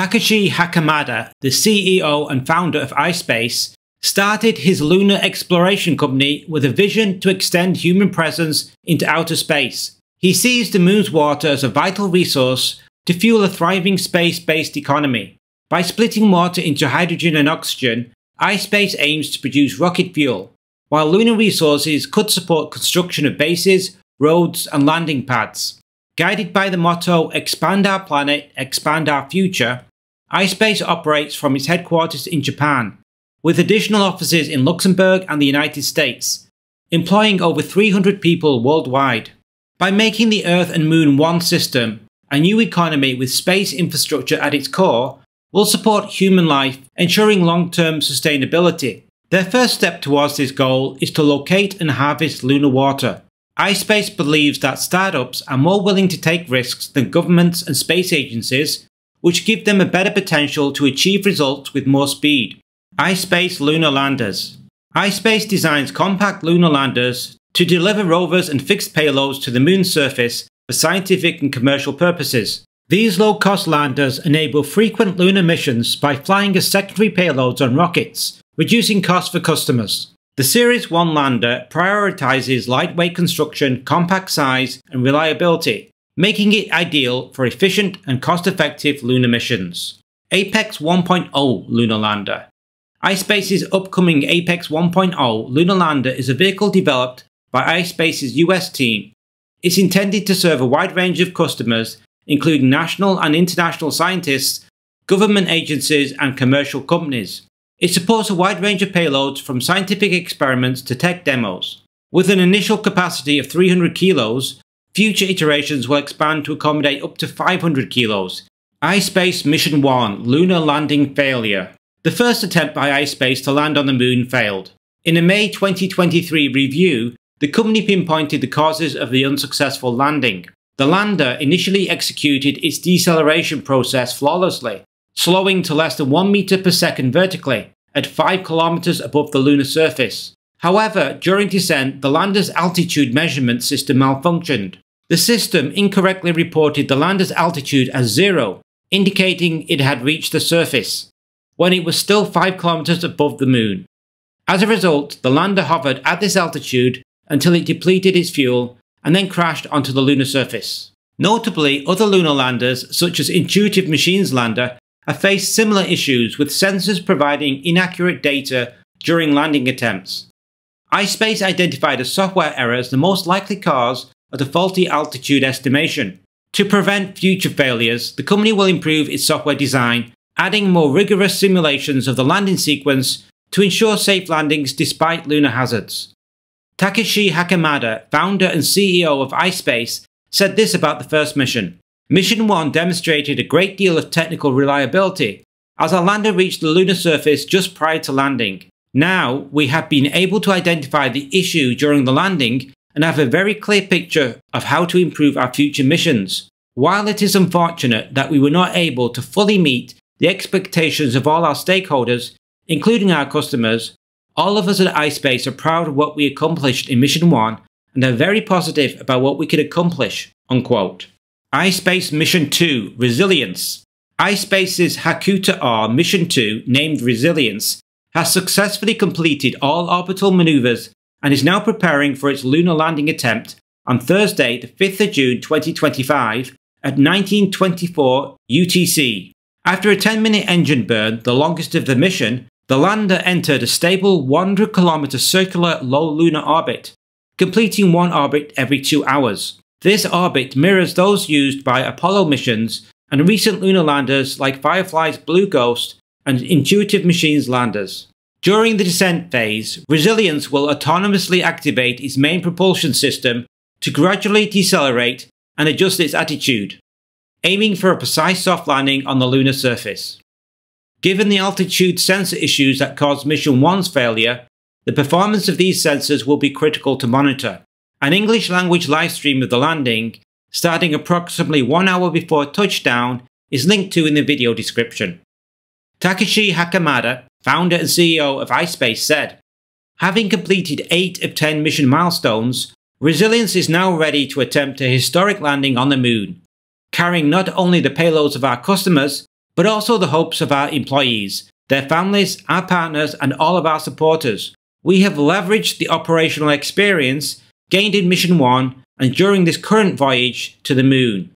Takashi Hakamada, the CEO and founder of iSpace, started his lunar exploration company with a vision to extend human presence into outer space. He sees the moon's water as a vital resource to fuel a thriving space-based economy. By splitting water into hydrogen and oxygen, iSpace aims to produce rocket fuel, while lunar resources could support construction of bases, roads and landing pads. Guided by the motto, expand our planet, expand our future, iSpace operates from its headquarters in Japan, with additional offices in Luxembourg and the United States, employing over 300 people worldwide. By making the Earth and Moon one system, a new economy with space infrastructure at its core will support human life, ensuring long-term sustainability. Their first step towards this goal is to locate and harvest lunar water. iSpace believes that startups are more willing to take risks than governments and space agencies, which give them a better potential to achieve results with more speed iSpace Lunar Landers. iSpace designs compact lunar landers to deliver rovers and fixed payloads to the moon's surface for scientific and commercial purposes. These low-cost landers enable frequent lunar missions by flying as secondary payloads on rockets, reducing costs for customers. The Series 1 lander prioritizes lightweight construction, compact size, and reliability, making it ideal for efficient and cost-effective lunar missions. Apex 1.0 Lunar Lander iSpace's upcoming Apex 1.0 Lunar Lander is a vehicle developed by iSpace's US team. It's intended to serve a wide range of customers, including national and international scientists, government agencies, and commercial companies. It supports a wide range of payloads from scientific experiments to tech demos. With an initial capacity of 300 kilos, future iterations will expand to accommodate up to 500 kilos. iSpace Mission 1 Lunar Landing Failure the first attempt by iSpace to land on the moon failed. In a May 2023 review, the company pinpointed the causes of the unsuccessful landing. The lander initially executed its deceleration process flawlessly, slowing to less than 1 meter per second vertically, at 5 kilometers above the lunar surface. However, during descent, the lander's altitude measurement system malfunctioned. The system incorrectly reported the lander's altitude as zero, indicating it had reached the surface when it was still 5 kilometers above the moon. As a result, the lander hovered at this altitude until it depleted its fuel and then crashed onto the lunar surface. Notably, other lunar landers, such as Intuitive Machines lander, have faced similar issues with sensors providing inaccurate data during landing attempts. iSpace identified a software error as the most likely cause of the faulty altitude estimation. To prevent future failures, the company will improve its software design adding more rigorous simulations of the landing sequence to ensure safe landings despite lunar hazards. Takashi Hakamada, founder and CEO of iSpace, said this about the first mission. Mission 1 demonstrated a great deal of technical reliability, as our lander reached the lunar surface just prior to landing. Now, we have been able to identify the issue during the landing and have a very clear picture of how to improve our future missions. While it is unfortunate that we were not able to fully meet the expectations of all our stakeholders, including our customers, all of us at iSpace are proud of what we accomplished in Mission 1 and are very positive about what we could accomplish. Unquote. iSpace Mission 2 Resilience iSpace's Hakuto R Mission 2, named Resilience, has successfully completed all orbital maneuvers and is now preparing for its lunar landing attempt on Thursday, the 5th of June 2025 at 1924 UTC. After a 10 minute engine burn, the longest of the mission, the lander entered a stable 100 km circular low lunar orbit, completing one orbit every two hours. This orbit mirrors those used by Apollo missions and recent lunar landers like Firefly's Blue Ghost and Intuitive Machines landers. During the descent phase, Resilience will autonomously activate its main propulsion system to gradually decelerate and adjust its attitude aiming for a precise soft landing on the lunar surface. Given the altitude sensor issues that caused Mission 1's failure, the performance of these sensors will be critical to monitor. An English language livestream of the landing, starting approximately one hour before touchdown, is linked to in the video description. Takashi Hakamada, founder and CEO of iSpace, said, Having completed 8 of 10 mission milestones, Resilience is now ready to attempt a historic landing on the moon, carrying not only the payloads of our customers, but also the hopes of our employees, their families, our partners, and all of our supporters. We have leveraged the operational experience gained in Mission 1 and during this current voyage to the moon,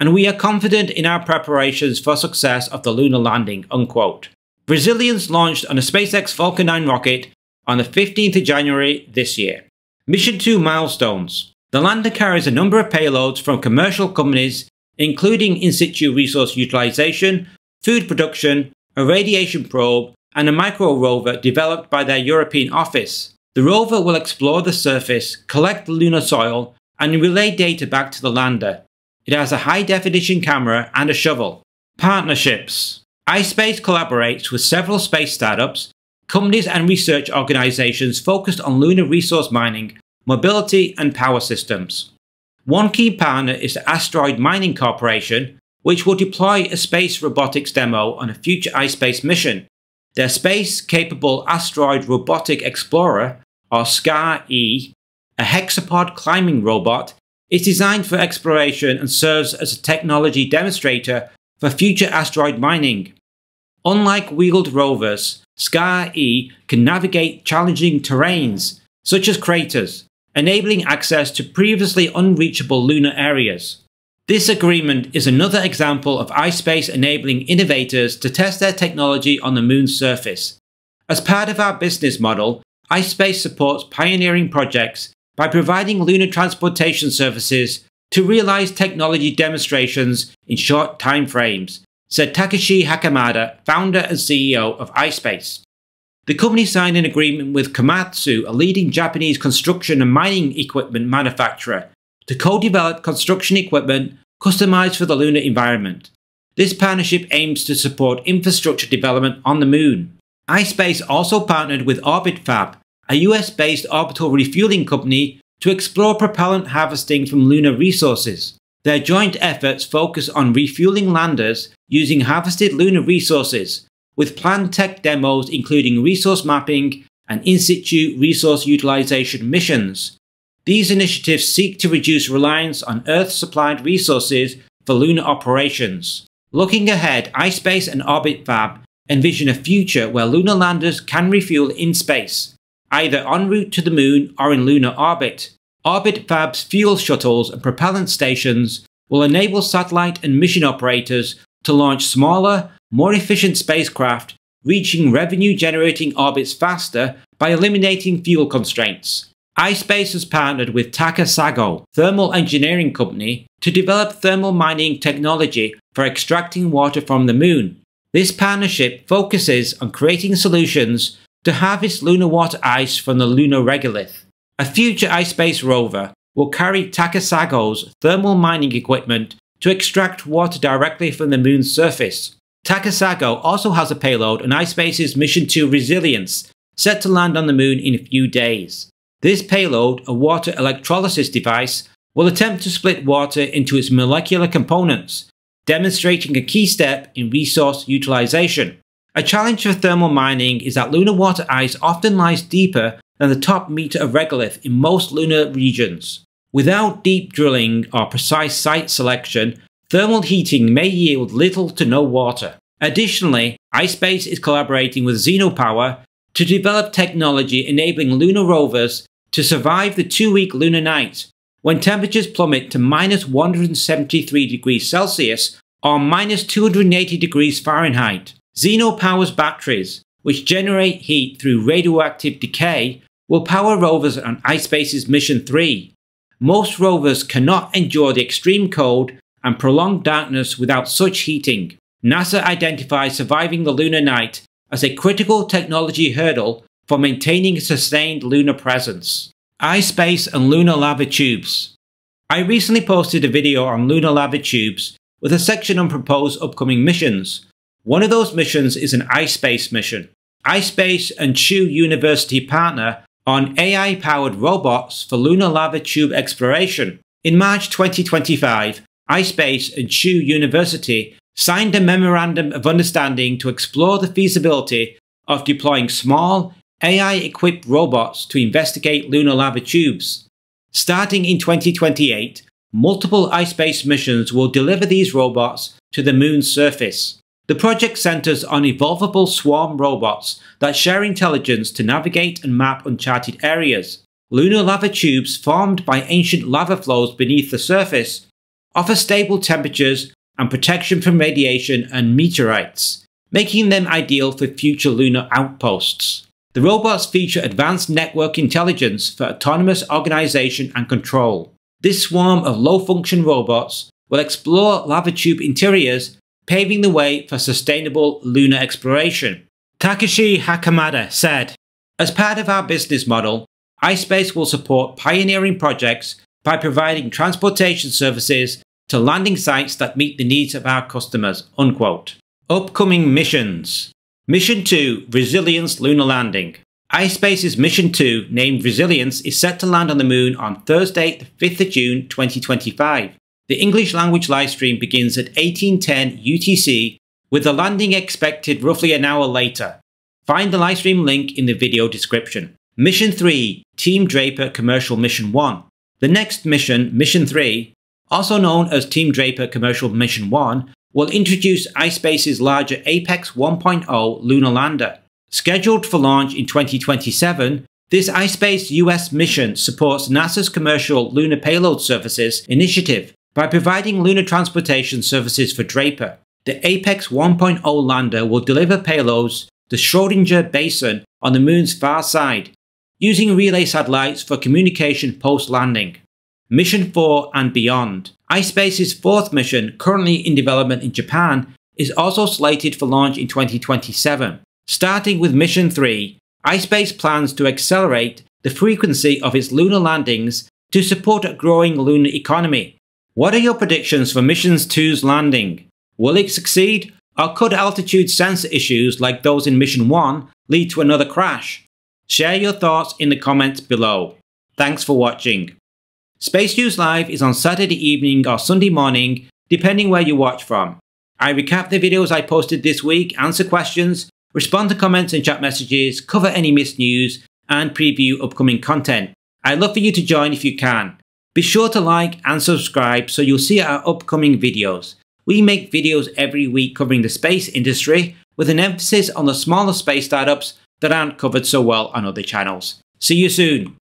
and we are confident in our preparations for success of the lunar landing. Unquote. Resilience launched on a SpaceX Falcon 9 rocket on the 15th of January this year. Mission 2 milestones. The lander carries a number of payloads from commercial companies, including in situ resource utilization, food production, a radiation probe, and a micro rover developed by their European office. The rover will explore the surface, collect lunar soil, and relay data back to the lander. It has a high definition camera and a shovel. Partnerships iSpace collaborates with several space startups, companies, and research organizations focused on lunar resource mining, mobility, and power systems. One key partner is the Asteroid Mining Corporation, which will deploy a space robotics demo on a future iSpace mission. Their space capable Asteroid Robotic Explorer, or SCAR E, a hexapod climbing robot, is designed for exploration and serves as a technology demonstrator for future asteroid mining. Unlike wheeled rovers, SCAR-E can navigate challenging terrains, such as craters, enabling access to previously unreachable lunar areas. This agreement is another example of iSpace enabling innovators to test their technology on the moon's surface. As part of our business model, iSpace supports pioneering projects by providing lunar transportation services to realize technology demonstrations in short time frames, said Takashi Hakamada, founder and CEO of iSpace. The company signed an agreement with Komatsu, a leading Japanese construction and mining equipment manufacturer, to co-develop construction equipment customized for the lunar environment. This partnership aims to support infrastructure development on the moon. iSpace also partnered with OrbitFab, a US based orbital refueling company, to explore propellant harvesting from lunar resources. Their joint efforts focus on refueling landers using harvested lunar resources, with planned tech demos including resource mapping and in situ resource utilization missions. These initiatives seek to reduce reliance on Earth supplied resources for lunar operations. Looking ahead, iSpace and OrbitFab envision a future where lunar landers can refuel in space, either en route to the moon or in lunar orbit. OrbitFab's fuel shuttles and propellant stations will enable satellite and mission operators to launch smaller, more efficient spacecraft, reaching revenue generating orbits faster by eliminating fuel constraints. iSpace has partnered with Takasago, thermal engineering company, to develop thermal mining technology for extracting water from the moon. This partnership focuses on creating solutions to harvest lunar water ice from the lunar regolith. A future iSpace rover will carry Takasago's thermal mining equipment to extract water directly from the moon's surface. Takasago also has a payload on iSpace's Mission 2 Resilience, set to land on the moon in a few days. This payload, a water electrolysis device, will attempt to split water into its molecular components, demonstrating a key step in resource utilization. A challenge for thermal mining is that lunar water ice often lies deeper than the top meter of regolith in most lunar regions. Without deep drilling or precise site selection, thermal heating may yield little to no water. Additionally, iSpace is collaborating with Zeno Power to develop technology enabling lunar rovers to survive the two week lunar night when temperatures plummet to minus 173 degrees Celsius or minus 280 degrees Fahrenheit. Zeno Power's batteries, which generate heat through radioactive decay, will power rovers on iSpace's Mission 3. Most rovers cannot endure the extreme cold and prolonged darkness without such heating. NASA identifies surviving the lunar night as a critical technology hurdle for maintaining a sustained lunar presence. iSpace and lunar lava tubes. I recently posted a video on lunar lava tubes with a section on proposed upcoming missions, one of those missions is an iSpace mission. iSpace and Chuo University partner on AI powered robots for lunar lava tube exploration. In March 2025, iSpace and Chuo University signed a memorandum of understanding to explore the feasibility of deploying small, AI equipped robots to investigate lunar lava tubes. Starting in 2028, multiple iSpace missions will deliver these robots to the moon's surface. The project centers on evolvable swarm robots that share intelligence to navigate and map uncharted areas. Lunar lava tubes formed by ancient lava flows beneath the surface offer stable temperatures and protection from radiation and meteorites, making them ideal for future lunar outposts. The robots feature advanced network intelligence for autonomous organization and control. This swarm of low-function robots will explore lava tube interiors paving the way for sustainable lunar exploration. Takashi Hakamada said, As part of our business model, iSpace will support pioneering projects by providing transportation services to landing sites that meet the needs of our customers. Unquote. Upcoming missions Mission 2 Resilience Lunar Landing. iSpace's Mission 2, named Resilience, is set to land on the Moon on Thursday, the 5th of June 2025. The English language livestream begins at 1810 UTC, with the landing expected roughly an hour later. Find the livestream link in the video description. Mission 3 Team Draper Commercial Mission 1. The next mission, Mission 3, also known as Team Draper Commercial Mission 1, will introduce iSpace's larger Apex 1.0 lunar lander. Scheduled for launch in 2027, this iSpace US mission supports NASA's Commercial Lunar Payload Services initiative, by providing lunar transportation services for Draper, the Apex 1.0 lander will deliver payloads to Schrodinger Basin on the Moon's far side, using relay satellites for communication post-landing. Mission 4 and beyond. iSpace's fourth mission, currently in development in Japan, is also slated for launch in 2027. Starting with Mission 3, iSpace plans to accelerate the frequency of its lunar landings to support a growing lunar economy what are your predictions for Missions 2's landing? Will it succeed, or could altitude sensor issues like those in Mission 1 lead to another crash? Share your thoughts in the comments below. Thanks for watching. Space News Live is on Saturday evening or Sunday morning, depending where you watch from. I recap the videos I posted this week, answer questions, respond to comments and chat messages, cover any missed news, and preview upcoming content. I'd love for you to join if you can. Be sure to like and subscribe so you'll see our upcoming videos. We make videos every week covering the space industry with an emphasis on the smaller space startups that aren't covered so well on other channels. See you soon.